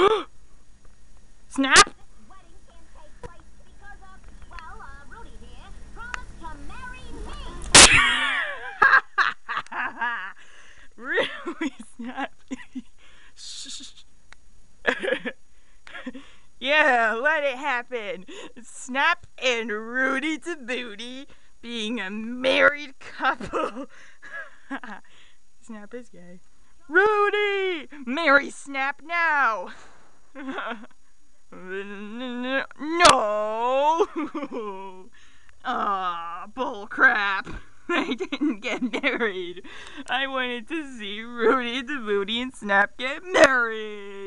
Snap? really, Snap? yeah, let it happen. Snap and Rudy Tabootie being a married couple. Snap is gay. Rudy! Marry Snap now! no! Ah, bull crap. I didn't get married. I wanted to see Rudy Tabootie and Snap get married.